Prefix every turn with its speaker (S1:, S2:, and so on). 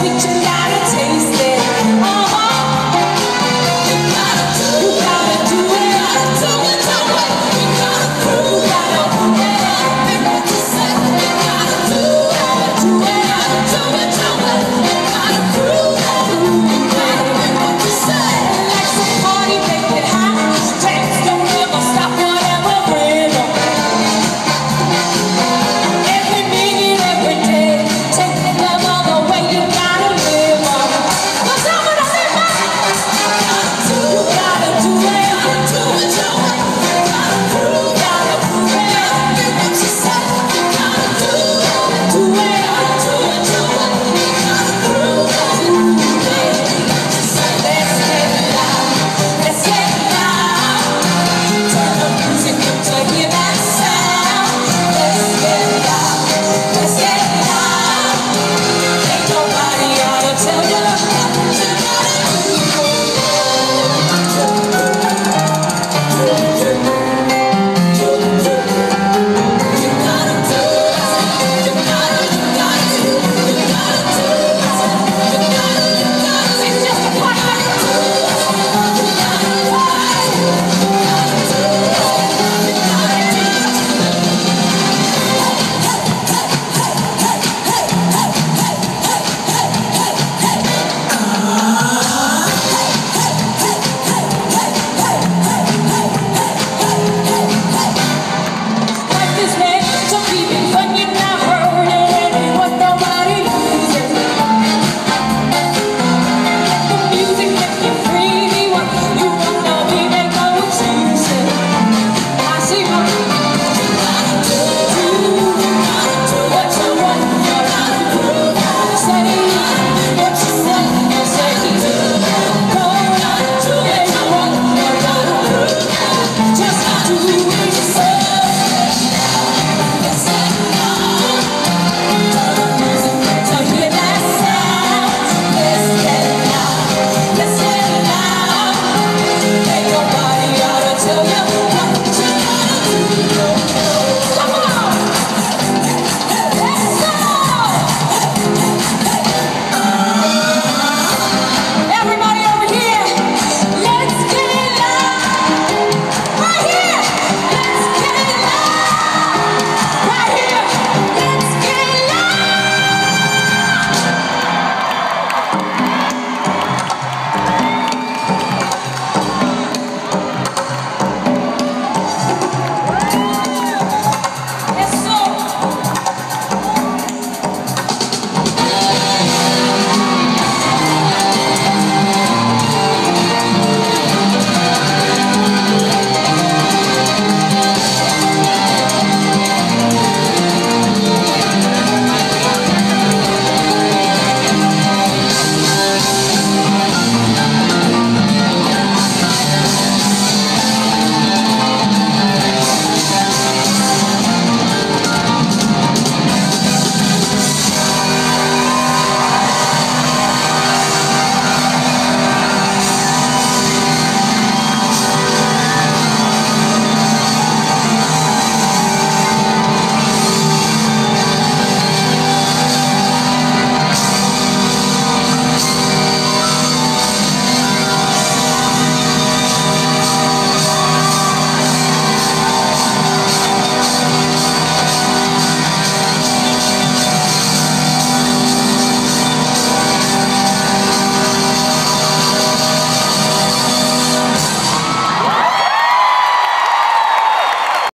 S1: sweet